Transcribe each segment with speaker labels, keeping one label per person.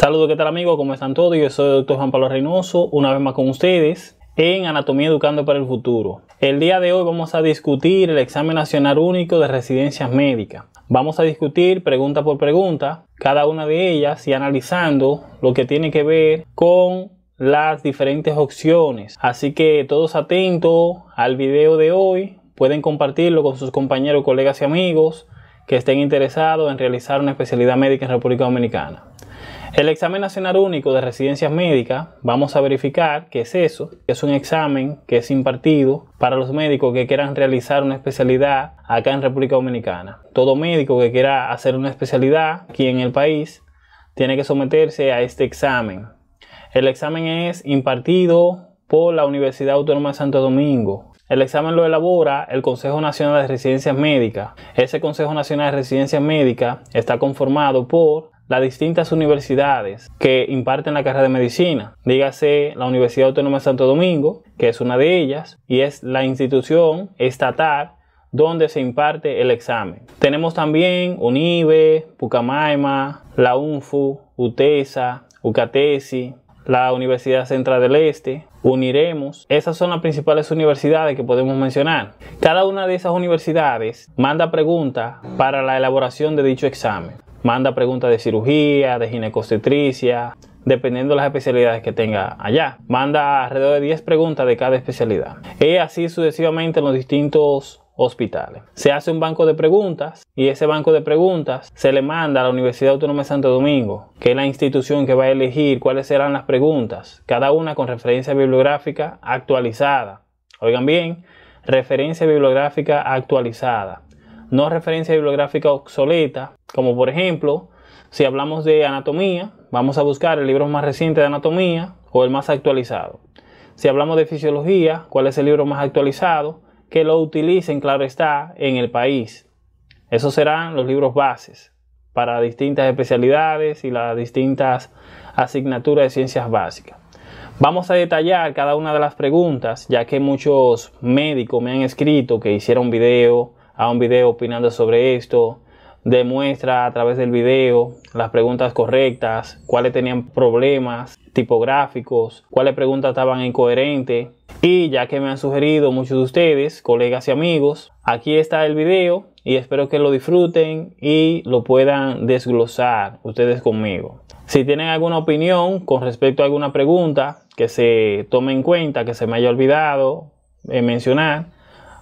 Speaker 1: Saludos, ¿qué tal amigos? ¿Cómo están todos? Yo soy el doctor Juan Pablo Reynoso, una vez más con ustedes en Anatomía Educando para el Futuro. El día de hoy vamos a discutir el examen nacional único de residencias médicas. Vamos a discutir pregunta por pregunta, cada una de ellas y analizando lo que tiene que ver con las diferentes opciones. Así que todos atentos al video de hoy, pueden compartirlo con sus compañeros, colegas y amigos que estén interesados en realizar una especialidad médica en República Dominicana. El examen nacional único de residencias médicas, vamos a verificar qué es eso. Es un examen que es impartido para los médicos que quieran realizar una especialidad acá en República Dominicana. Todo médico que quiera hacer una especialidad aquí en el país tiene que someterse a este examen. El examen es impartido por la Universidad Autónoma de Santo Domingo. El examen lo elabora el Consejo Nacional de Residencias Médicas. Ese Consejo Nacional de Residencias Médicas está conformado por las distintas universidades que imparten la carrera de medicina. Dígase la Universidad Autónoma de Santo Domingo, que es una de ellas, y es la institución estatal donde se imparte el examen. Tenemos también UNIBE, Pucamaima, la UNFU, UTESA, UCATESI, la Universidad Central del Este, Uniremos. Esas son las principales universidades que podemos mencionar. Cada una de esas universidades manda preguntas para la elaboración de dicho examen manda preguntas de cirugía, de ginecostetricia, dependiendo de las especialidades que tenga allá. Manda alrededor de 10 preguntas de cada especialidad. Y así sucesivamente en los distintos hospitales. Se hace un banco de preguntas y ese banco de preguntas se le manda a la Universidad Autónoma de Santo Domingo, que es la institución que va a elegir cuáles serán las preguntas, cada una con referencia bibliográfica actualizada. Oigan bien, referencia bibliográfica actualizada no referencia bibliográfica obsoleta, como por ejemplo, si hablamos de anatomía, vamos a buscar el libro más reciente de anatomía o el más actualizado. Si hablamos de fisiología, ¿cuál es el libro más actualizado? Que lo utilicen, claro está, en el país. Esos serán los libros bases para distintas especialidades y las distintas asignaturas de ciencias básicas. Vamos a detallar cada una de las preguntas, ya que muchos médicos me han escrito que hicieron video a un video opinando sobre esto, demuestra a través del video las preguntas correctas, cuáles tenían problemas tipográficos, cuáles preguntas estaban incoherentes. Y ya que me han sugerido muchos de ustedes, colegas y amigos, aquí está el video y espero que lo disfruten y lo puedan desglosar ustedes conmigo. Si tienen alguna opinión con respecto a alguna pregunta que se tome en cuenta, que se me haya olvidado eh, mencionar,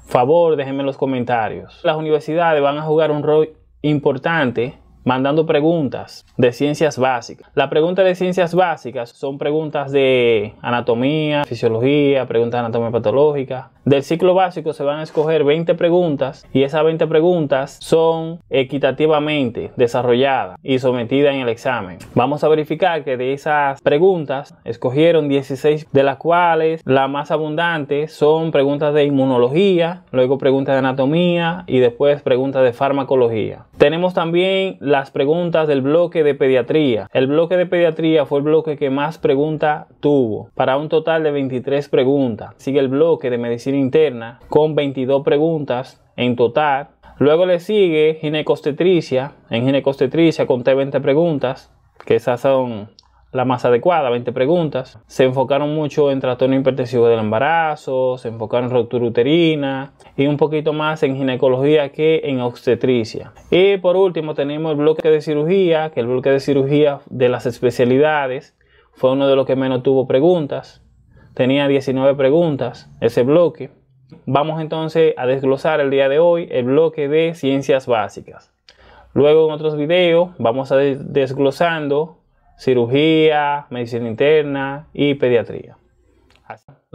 Speaker 1: favor, déjenme en los comentarios. Las universidades van a jugar un rol importante mandando preguntas de ciencias básicas. La pregunta de ciencias básicas son preguntas de anatomía, fisiología, preguntas de anatomía patológica. Del ciclo básico se van a escoger 20 preguntas y esas 20 preguntas son equitativamente desarrolladas y sometidas en el examen. Vamos a verificar que de esas preguntas escogieron 16 de las cuales la más abundante son preguntas de inmunología, luego preguntas de anatomía y después preguntas de farmacología. Tenemos también las preguntas del bloque de pediatría. El bloque de pediatría fue el bloque que más preguntas tuvo, para un total de 23 preguntas. Sigue el bloque de medicina interna con 22 preguntas en total. Luego le sigue ginecostetricia. En ginecostetricia conté 20 preguntas, que esas son la más adecuada, 20 preguntas. Se enfocaron mucho en trastorno hipertensivo del embarazo, se enfocaron en ruptura uterina y un poquito más en ginecología que en obstetricia. Y por último tenemos el bloque de cirugía, que el bloque de cirugía de las especialidades fue uno de los que menos tuvo preguntas. Tenía 19 preguntas ese bloque. Vamos entonces a desglosar el día de hoy el bloque de ciencias básicas. Luego en otros videos vamos a ir desglosando cirugía, medicina interna y pediatría.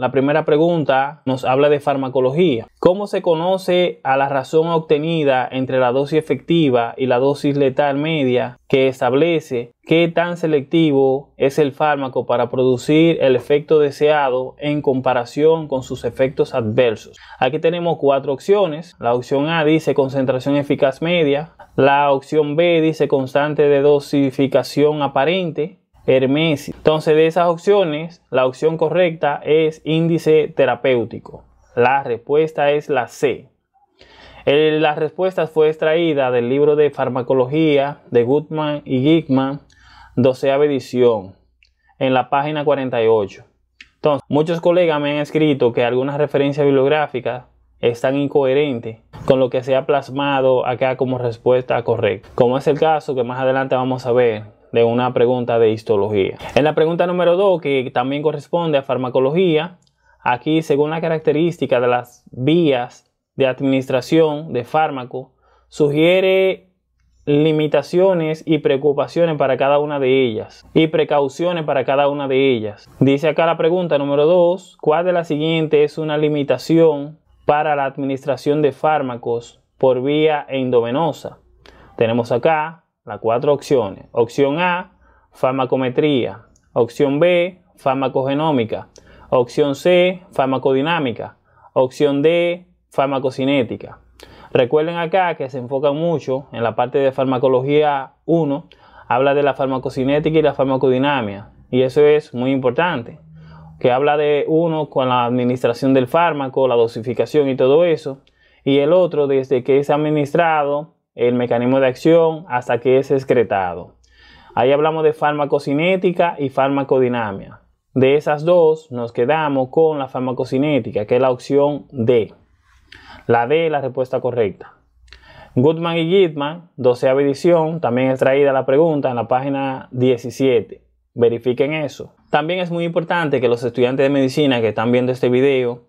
Speaker 1: La primera pregunta nos habla de farmacología. ¿Cómo se conoce a la razón obtenida entre la dosis efectiva y la dosis letal media que establece qué tan selectivo es el fármaco para producir el efecto deseado en comparación con sus efectos adversos? Aquí tenemos cuatro opciones. La opción A dice concentración eficaz media. La opción B dice constante de dosificación aparente. Hermesis. Entonces, de esas opciones, la opción correcta es índice terapéutico. La respuesta es la C. la respuesta fue extraída del libro de farmacología de Goodman y Gickman doceava edición, en la página 48. Entonces, muchos colegas me han escrito que algunas referencias bibliográficas están incoherentes con lo que se ha plasmado acá como respuesta correcta, como es el caso que más adelante vamos a ver de una pregunta de histología. En la pregunta número 2, que también corresponde a farmacología, aquí según la característica de las vías de administración de fármaco, sugiere limitaciones y preocupaciones para cada una de ellas y precauciones para cada una de ellas. Dice acá la pregunta número 2, ¿cuál de las siguientes es una limitación para la administración de fármacos por vía endovenosa? Tenemos acá las cuatro opciones. Opción A, farmacometría. Opción B, farmacogenómica. Opción C, farmacodinámica. Opción D, farmacocinética. Recuerden acá que se enfocan mucho en la parte de farmacología 1, habla de la farmacocinética y la farmacodinamia, y eso es muy importante, que habla de uno con la administración del fármaco, la dosificación y todo eso, y el otro desde que es administrado, el mecanismo de acción hasta que es excretado. Ahí hablamos de farmacocinética y farmacodinamia. De esas dos nos quedamos con la farmacocinética, que es la opción D. La D es la respuesta correcta. Goodman y Gitman, doceava edición, también es traída la pregunta en la página 17. Verifiquen eso. También es muy importante que los estudiantes de medicina que están viendo este video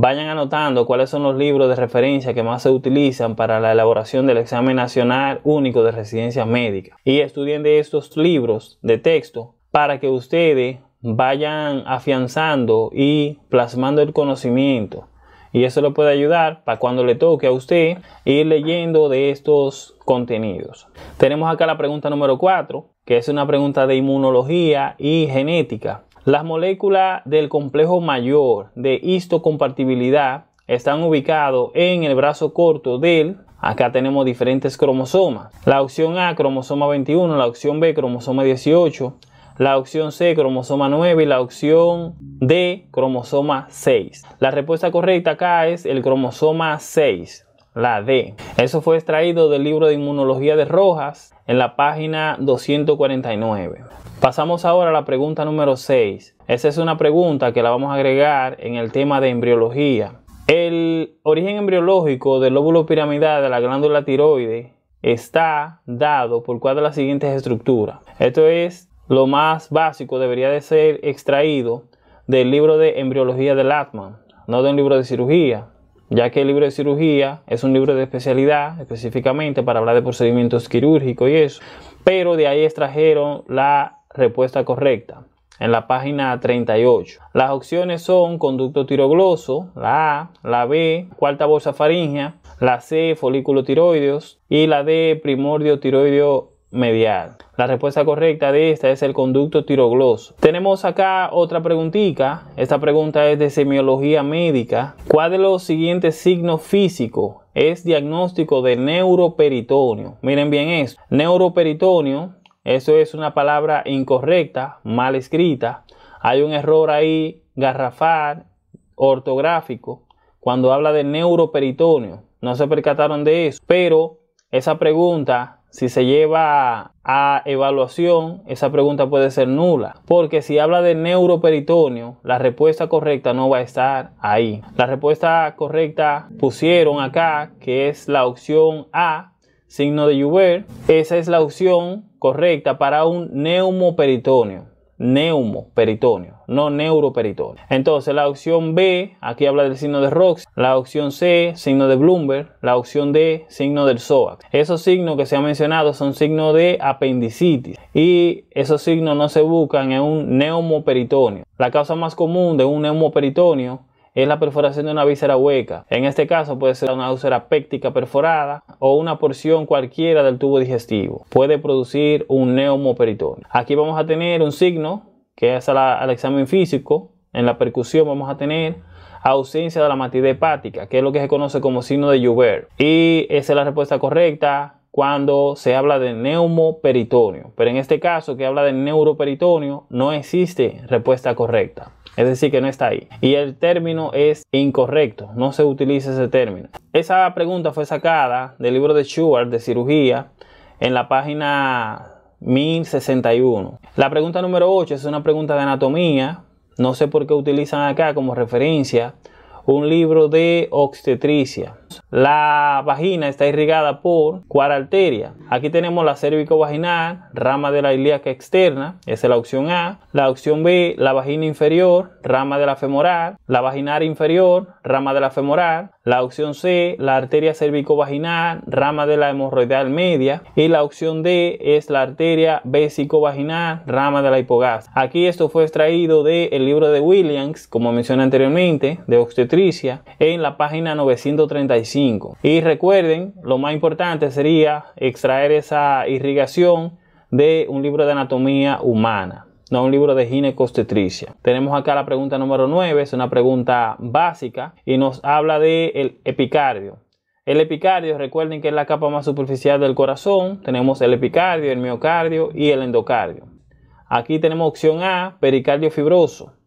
Speaker 1: vayan anotando cuáles son los libros de referencia que más se utilizan para la elaboración del examen nacional único de residencia médica y estudien de estos libros de texto para que ustedes vayan afianzando y plasmando el conocimiento y eso le puede ayudar para cuando le toque a usted ir leyendo de estos contenidos. Tenemos acá la pregunta número 4, que es una pregunta de inmunología y genética. Las moléculas del complejo mayor de histocompatibilidad están ubicados en el brazo corto del Acá tenemos diferentes cromosomas. La opción A, cromosoma 21, la opción B, cromosoma 18, la opción C, cromosoma 9 y la opción D, cromosoma 6. La respuesta correcta acá es el cromosoma 6, la D. Eso fue extraído del libro de inmunología de Rojas en la página 249. Pasamos ahora a la pregunta número 6. Esa es una pregunta que la vamos a agregar en el tema de embriología. El origen embriológico del lóbulo piramidal de la glándula tiroide está dado por cuál de las siguientes estructuras. Esto es lo más básico debería de ser extraído del libro de embriología de Latman, no de un libro de cirugía, ya que el libro de cirugía es un libro de especialidad específicamente para hablar de procedimientos quirúrgicos y eso, pero de ahí extrajeron la respuesta correcta en la página 38. Las opciones son conducto tirogloso, la A, la B, cuarta bolsa faríngea, la C, folículo tiroideos y la D, primordio tiroideo medial. La respuesta correcta de esta es el conducto tirogloso. Tenemos acá otra preguntita. Esta pregunta es de semiología médica. ¿Cuál de los siguientes signos físicos es diagnóstico de neuroperitoneo? Miren bien esto. Neuroperitoneo, eso es una palabra incorrecta, mal escrita. Hay un error ahí garrafal, ortográfico, cuando habla de neuroperitoneo. No se percataron de eso, pero esa pregunta si se lleva a evaluación, esa pregunta puede ser nula, porque si habla de neuroperitoneo, la respuesta correcta no va a estar ahí. La respuesta correcta pusieron acá, que es la opción A, signo de Joubert. Esa es la opción correcta para un neumoperitoneo neumoperitoneo, no neuroperitoneo. Entonces la opción B, aquí habla del signo de Rox, la opción C, signo de Bloomberg, la opción D, signo del SOAC. Esos signos que se han mencionado son signos de apendicitis y esos signos no se buscan en un neumoperitoneo. La causa más común de un neumoperitoneo es la perforación de una víscera hueca. En este caso puede ser una úlcera péptica perforada o una porción cualquiera del tubo digestivo. Puede producir un neumoperitoneo. Aquí vamos a tener un signo que es al, examen físico. En la percusión vamos a tener ausencia de la matidez hepática, que es lo que se conoce como signo de Joubert. Y esa es la respuesta correcta cuando se habla de neumoperitoneo. Pero en este caso que habla de neuroperitoneo no existe respuesta correcta. Es decir, que no está ahí. Y el término es incorrecto, no se utiliza ese término. Esa pregunta fue sacada del libro de Schubert de cirugía en la página 1061. La pregunta número 8 es una pregunta de anatomía. No sé por qué utilizan acá como referencia un libro de obstetricia. La vagina está irrigada por cuál arteria. Aquí tenemos la cérvico-vaginal, rama de la ilíaca externa, esa es la opción A. La opción B, la vagina inferior, rama de la femoral. La vaginal inferior, rama de la femoral. La opción C, la arteria cérvico-vaginal, rama de la hemorroidal media. Y la opción D es la arteria vésico-vaginal, rama de la hipogástrica. Aquí esto fue extraído del libro de Williams, como mencioné anteriormente, de obstetricia, en la página 935. Y recuerden, lo más importante sería extraer esa irrigación de un libro de anatomía humana, no un libro de ginecostetricia. Tenemos acá la pregunta número 9, es una pregunta básica y nos habla del el epicardio. El epicardio, recuerden que es la capa más superficial del corazón. Tenemos el epicardio, el miocardio y el endocardio. Aquí tenemos opción A, pericardio fibroso.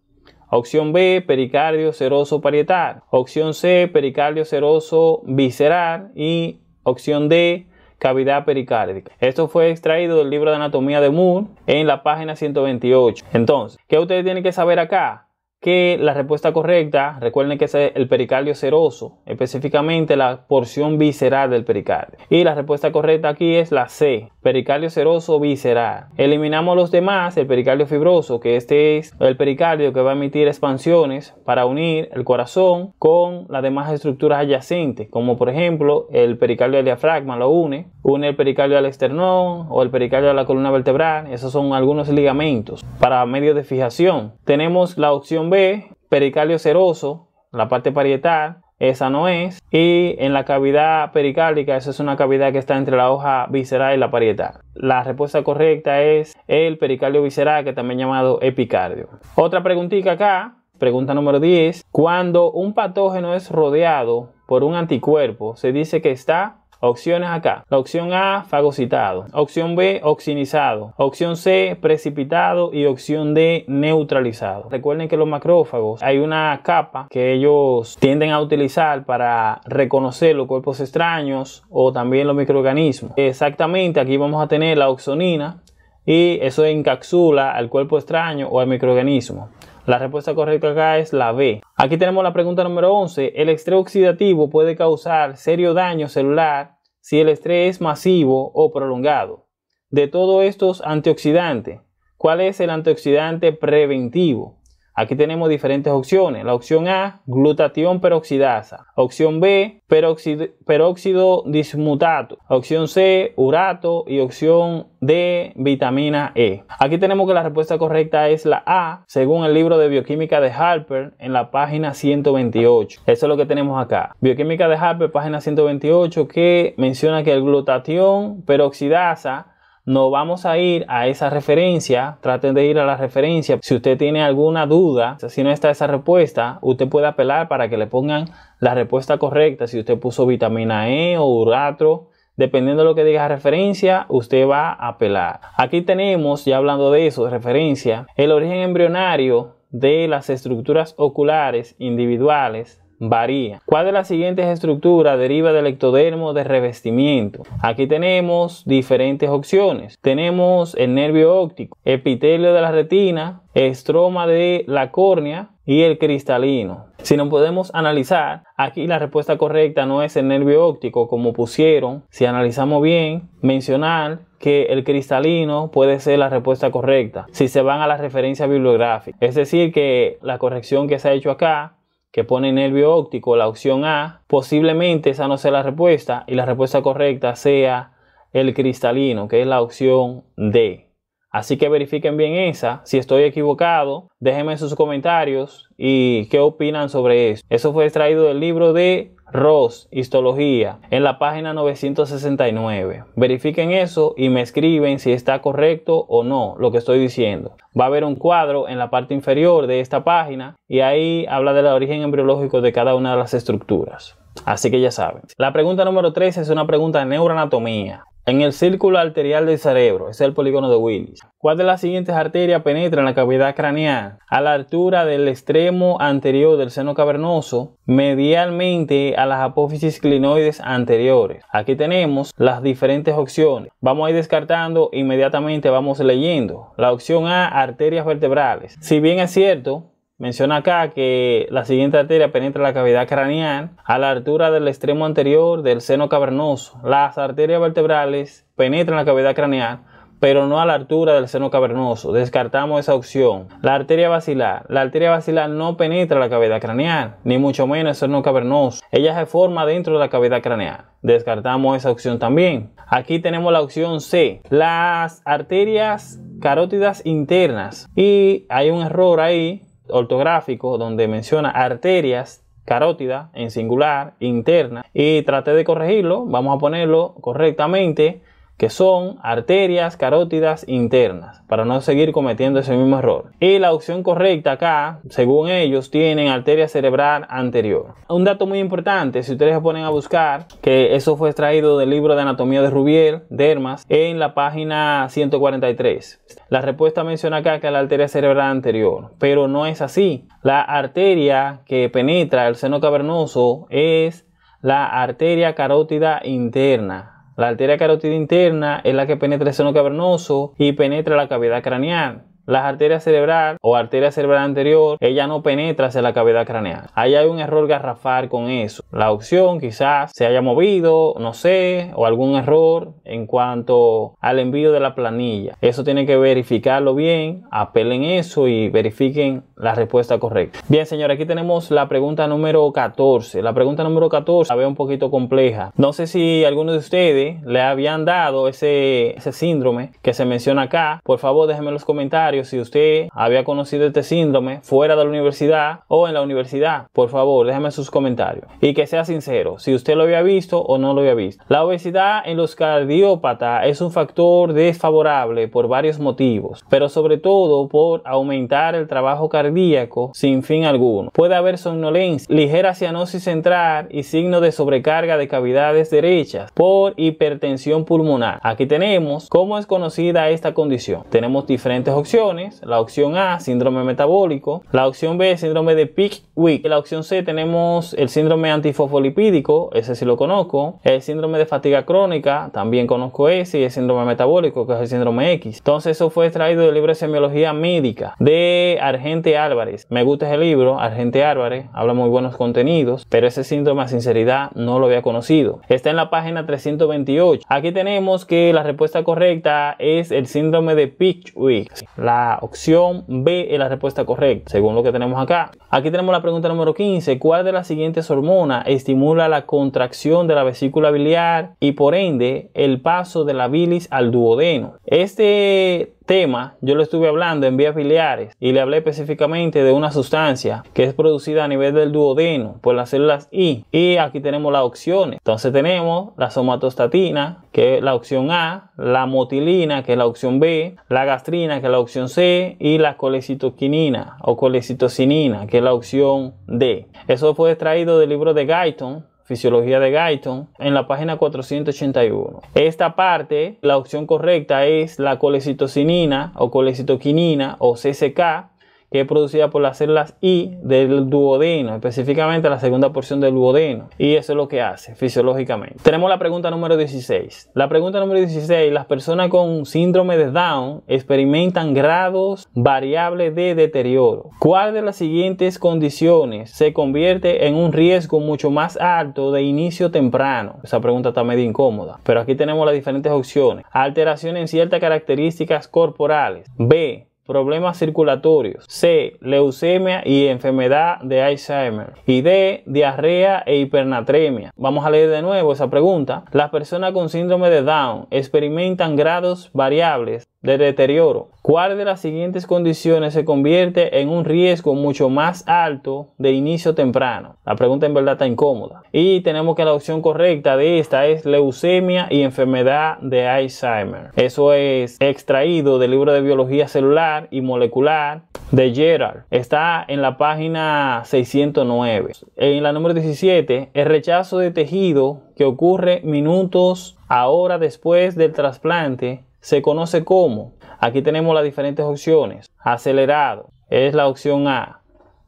Speaker 1: Opción B, pericardio seroso parietal. Opción C, pericardio seroso visceral. Y opción D, cavidad pericárdica. Esto fue extraído del libro de anatomía de Moore en la página 128. Entonces, ¿qué ustedes tienen que saber acá? que la respuesta correcta, recuerden que es el pericardio seroso, específicamente la porción visceral del pericardio. Y la respuesta correcta aquí es la C, pericardio seroso visceral. Eliminamos los demás, el pericardio fibroso, que este es el pericardio que va a emitir expansiones para unir el corazón con las demás estructuras adyacentes, como por ejemplo el pericardio del diafragma lo une, une el pericardio al esternón o el pericardio de la columna vertebral, esos son algunos ligamentos para medios de fijación. Tenemos la opción B, pericardio seroso, la parte parietal, esa no es. Y en la cavidad pericárdica, esa es una cavidad que está entre la hoja visceral y la parietal. La respuesta correcta es el pericardio visceral, que también llamado epicardio. Otra preguntita acá, pregunta número 10. Cuando un patógeno es rodeado por un anticuerpo, se dice que está Opciones acá. La opción A, fagocitado. Opción B, oxinizado. Opción C, precipitado. Y opción D, neutralizado. Recuerden que los macrófagos hay una capa que ellos tienden a utilizar para reconocer los cuerpos extraños o también los microorganismos. Exactamente, aquí vamos a tener la oxonina y eso encapsula al cuerpo extraño o al microorganismo. La respuesta correcta acá es la B. Aquí tenemos la pregunta número 11. El estrés oxidativo puede causar serio daño celular si el estrés es masivo o prolongado. De todos estos antioxidantes, ¿cuál es el antioxidante preventivo? Aquí tenemos diferentes opciones. La opción A, glutatión peroxidasa. Opción B, peróxido, dismutato. Opción C, urato. Y opción D, vitamina E. Aquí tenemos que la respuesta correcta es la A, según el libro de bioquímica de Harper en la página 128. Eso es lo que tenemos acá. Bioquímica de Harper, página 128, que menciona que el glutatión peroxidasa no vamos a ir a esa referencia, traten de ir a la referencia. Si usted tiene alguna duda, si no está esa respuesta, usted puede apelar para que le pongan la respuesta correcta. Si usted puso vitamina E o urato, dependiendo de lo que diga referencia, usted va a apelar. Aquí tenemos, ya hablando de eso, de referencia, el origen embrionario de las estructuras oculares individuales varía. ¿Cuál de las siguientes estructuras deriva del ectodermo de revestimiento? Aquí tenemos diferentes opciones. Tenemos el nervio óptico, epitelio de la retina, estroma de la córnea y el cristalino. Si no podemos analizar, aquí la respuesta correcta no es el nervio óptico como pusieron. Si analizamos bien, mencionar que el cristalino puede ser la respuesta correcta si se van a la referencia bibliográfica. Es decir, que la corrección que se ha hecho acá que pone nervio óptico, la opción A, posiblemente esa no sea la respuesta y la respuesta correcta sea el cristalino, que es la opción D. Así que verifiquen bien esa. Si estoy equivocado, déjenme sus comentarios y qué opinan sobre eso. Eso fue extraído del libro de Ross, Histología, en la página 969. Verifiquen eso y me escriben si está correcto o no lo que estoy diciendo. Va a haber un cuadro en la parte inferior de esta página y ahí habla del origen embriológico de cada una de las estructuras. Así que ya saben. La pregunta número 3 es una pregunta de neuroanatomía. En el círculo arterial del cerebro, es el polígono de Willis. ¿Cuál de las siguientes arterias penetra en la cavidad craneal? A la altura del extremo anterior del seno cavernoso, medialmente a las apófisis clinoides anteriores. Aquí tenemos las diferentes opciones. Vamos a ir descartando, inmediatamente vamos leyendo. La opción A, arterias vertebrales. Si bien es cierto, Menciona acá que la siguiente arteria penetra la cavidad craneal a la altura del extremo anterior del seno cavernoso. Las arterias vertebrales penetran la cavidad craneal, pero no a la altura del seno cavernoso. Descartamos esa opción. La arteria basilar. La arteria basilar no penetra la cavidad craneal, ni mucho menos el seno cavernoso. Ella se forma dentro de la cavidad craneal. Descartamos esa opción también. Aquí tenemos la opción C. Las arterias carótidas internas. Y hay un error ahí ortográfico donde menciona arterias carótida en singular interna y traté de corregirlo, vamos a ponerlo correctamente que son arterias carótidas internas, para no seguir cometiendo ese mismo error. Y la opción correcta acá, según ellos, tienen arteria cerebral anterior. Un dato muy importante, si ustedes se ponen a buscar, que eso fue extraído del libro de anatomía de Rubiel, Dermas, en la página 143. La respuesta menciona acá que la arteria cerebral anterior, pero no es así. La arteria que penetra el seno cavernoso es la arteria carótida interna la arteria carótida interna es la que penetra el seno cavernoso y penetra la cavidad craneal. La arteria cerebral o arteria cerebral anterior, ella no penetra hacia la cavidad craneal. Ahí hay un error garrafal con eso. La opción quizás se haya movido, no sé, o algún error en cuanto al envío de la planilla. Eso tiene que verificarlo bien, apelen eso y verifiquen la respuesta correcta. Bien, señor, aquí tenemos la pregunta número 14. La pregunta número 14 la veo un poquito compleja. No sé si alguno de ustedes le habían dado ese, ese síndrome que se menciona acá. Por favor, déjenme en los comentarios si usted había conocido este síndrome fuera de la universidad o en la universidad. Por favor, déjenme sus comentarios. Y que sea sincero, si usted lo había visto o no lo había visto. La obesidad en los cardiópatas es un factor desfavorable por varios motivos, pero sobre todo por aumentar el trabajo cardíaco sin fin alguno. Puede haber somnolencia, ligera cianosis central y signo de sobrecarga de cavidades derechas por hipertensión pulmonar. Aquí tenemos cómo es conocida esta condición. Tenemos diferentes opciones. La opción A, síndrome metabólico. La opción B, síndrome de Pickwick. La opción C, tenemos el síndrome antifosfolipídico. Ese sí lo conozco. El síndrome de fatiga crónica. También conozco ese. Y el síndrome metabólico, que es el síndrome X. Entonces, eso fue extraído del libro de semiología médica de Argente Álvarez. Me gusta ese libro, Argente Álvarez, habla muy buenos contenidos, pero ese síndrome de sinceridad no lo había conocido. Está en la página 328. Aquí tenemos que la respuesta correcta es el síndrome de Pickwick. La opción B es la respuesta correcta, según lo que tenemos acá. Aquí tenemos la pregunta número 15. ¿Cuál de las siguientes hormonas estimula la contracción de la vesícula biliar y por ende el paso de la bilis al duodeno? Este tema yo lo estuve hablando en vías biliares y le hablé específicamente de una sustancia que es producida a nivel del duodeno por las células I. Y aquí tenemos las opciones. Entonces tenemos la somatostatina que es la opción A la motilina que es la opción B la gastrina que es la opción C y la colecitoquinina o colecitocinina que es la opción D. Eso fue extraído del libro de Guyton Fisiología de Guyton en la página 481. Esta parte, la opción correcta es la colecitocinina o colecitoquinina o CCK que es producida por las células I del duodeno, específicamente la segunda porción del duodeno. Y eso es lo que hace fisiológicamente. Tenemos la pregunta número 16. La pregunta número 16, las personas con síndrome de Down experimentan grados variables de deterioro. ¿Cuál de las siguientes condiciones se convierte en un riesgo mucho más alto de inicio temprano? Esa pregunta está medio incómoda, pero aquí tenemos las diferentes opciones. Alteración en ciertas características corporales. B problemas circulatorios. C. Leucemia y enfermedad de Alzheimer. Y D. Diarrea e hipernatremia. Vamos a leer de nuevo esa pregunta. Las personas con síndrome de Down experimentan grados variables de deterioro. ¿Cuál de las siguientes condiciones se convierte en un riesgo mucho más alto de inicio temprano? La pregunta en verdad está incómoda. Y tenemos que la opción correcta de esta es leucemia y enfermedad de Alzheimer. Eso es extraído del libro de biología celular y molecular de Gerard. Está en la página 609. En la número 17, el rechazo de tejido que ocurre minutos a hora después del trasplante se conoce como. Aquí tenemos las diferentes opciones. Acelerado es la opción A.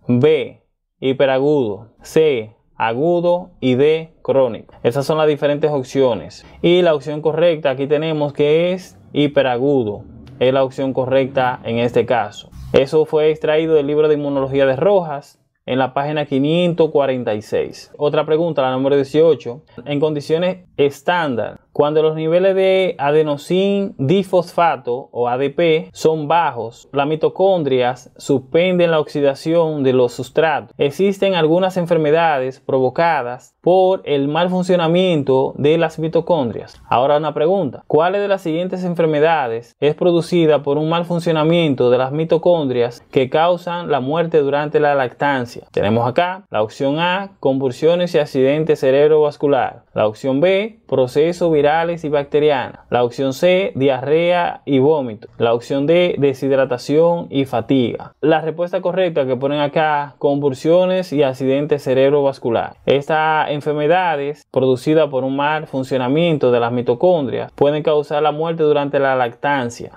Speaker 1: B. Hiperagudo. C. Agudo y D. Crónico. Esas son las diferentes opciones. Y la opción correcta aquí tenemos que es hiperagudo. Es la opción correcta en este caso. Eso fue extraído del libro de inmunología de Rojas, en la página 546. Otra pregunta, la número 18. En condiciones estándar, cuando los niveles de adenosin difosfato o ADP son bajos, las mitocondrias suspenden la oxidación de los sustratos. Existen algunas enfermedades provocadas por el mal funcionamiento de las mitocondrias. Ahora una pregunta, ¿cuáles de las siguientes enfermedades es producida por un mal funcionamiento de las mitocondrias que causan la muerte durante la lactancia? Tenemos acá la opción A, convulsiones y accidente cerebrovascular. La opción B, proceso virales y bacterianas. La opción C, diarrea y vómito. La opción D, deshidratación y fatiga. La respuesta correcta que ponen acá, convulsiones y accidente cerebrovascular. Estas enfermedades producidas por un mal funcionamiento de las mitocondrias pueden causar la muerte durante la lactancia.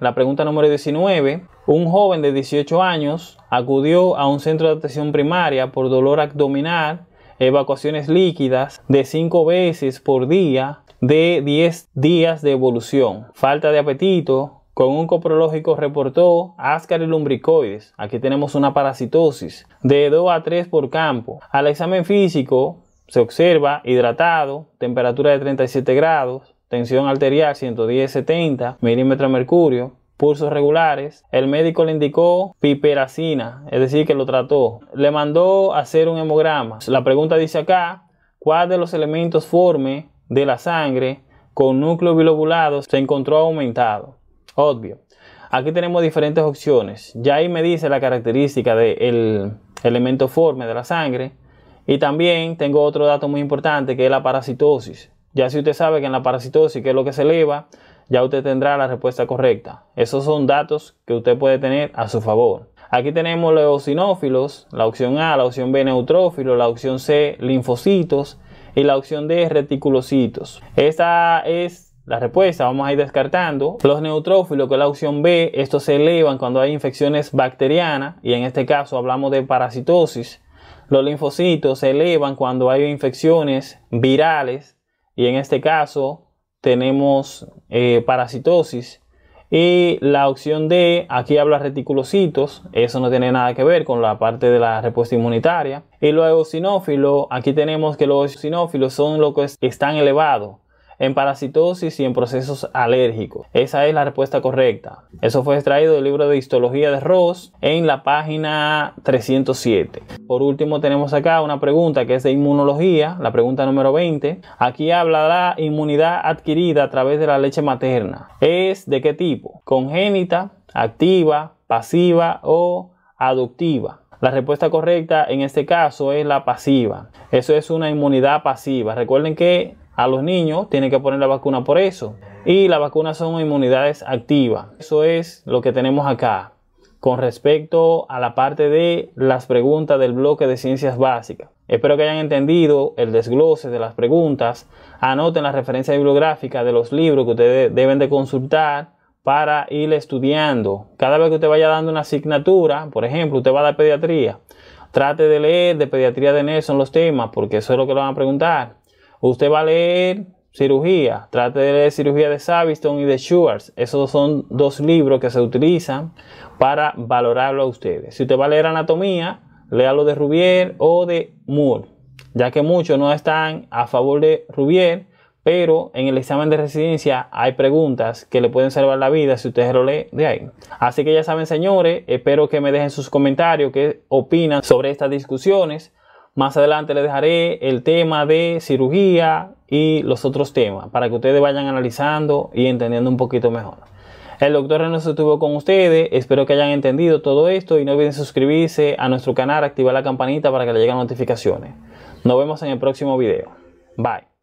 Speaker 1: La pregunta número 19. Un joven de 18 años acudió a un centro de atención primaria por dolor abdominal evacuaciones líquidas de 5 veces por día de 10 días de evolución, falta de apetito, con un coprológico reportó ascar y lumbricoides. Aquí tenemos una parasitosis de 2 a 3 por campo. Al examen físico se observa hidratado, temperatura de 37 grados, tensión arterial 110-70 milímetros de mercurio, pulsos regulares. El médico le indicó piperacina, es decir, que lo trató. Le mandó hacer un hemograma. La pregunta dice acá, ¿cuál de los elementos forme de la sangre con núcleo bilobulado se encontró aumentado? Obvio. Aquí tenemos diferentes opciones. Ya ahí me dice la característica del elemento forme de la sangre. Y también tengo otro dato muy importante que es la parasitosis. Ya si usted sabe que en la parasitosis, que es lo que se eleva, ya usted tendrá la respuesta correcta. Esos son datos que usted puede tener a su favor. Aquí tenemos los eosinófilos, la opción A, la opción B, neutrófilos, la opción C, linfocitos y la opción D, reticulocitos. Esta es la respuesta, vamos a ir descartando. Los neutrófilos, que es la opción B, estos se elevan cuando hay infecciones bacterianas y en este caso hablamos de parasitosis. Los linfocitos se elevan cuando hay infecciones virales y en este caso tenemos eh, parasitosis. Y la opción D, aquí habla reticulocitos, eso no tiene nada que ver con la parte de la respuesta inmunitaria. Y los eosinófilos, aquí tenemos que los eosinófilos son los que están elevados en parasitosis y en procesos alérgicos. Esa es la respuesta correcta. Eso fue extraído del libro de histología de Ross en la página 307. Por último tenemos acá una pregunta que es de inmunología, la pregunta número 20. Aquí habla de la inmunidad adquirida a través de la leche materna. ¿Es de qué tipo? Congénita, activa, pasiva o aductiva. La respuesta correcta en este caso es la pasiva. Eso es una inmunidad pasiva. Recuerden que a los niños, tienen que poner la vacuna por eso. Y las vacunas son inmunidades activas. Eso es lo que tenemos acá con respecto a la parte de las preguntas del bloque de ciencias básicas. Espero que hayan entendido el desglose de las preguntas. Anoten la referencia bibliográfica de los libros que ustedes deben de consultar para ir estudiando. Cada vez que usted vaya dando una asignatura, por ejemplo, usted va a dar pediatría, trate de leer de pediatría de Nelson los temas, porque eso es lo que le van a preguntar. Usted va a leer cirugía, trate de leer cirugía de Saviston y de Schwartz. Esos son dos libros que se utilizan para valorarlo a ustedes. Si usted va a leer anatomía, léalo de Rubier o de Moore, ya que muchos no están a favor de Rubier, pero en el examen de residencia hay preguntas que le pueden salvar la vida si usted lo lee de ahí. Así que ya saben, señores, espero que me dejen sus comentarios, qué opinan sobre estas discusiones. Más adelante les dejaré el tema de cirugía y los otros temas para que ustedes vayan analizando y entendiendo un poquito mejor. El doctor Reynoso estuvo con ustedes, espero que hayan entendido todo esto y no olviden suscribirse a nuestro canal, activar la campanita para que le lleguen notificaciones. Nos vemos en el próximo video. Bye.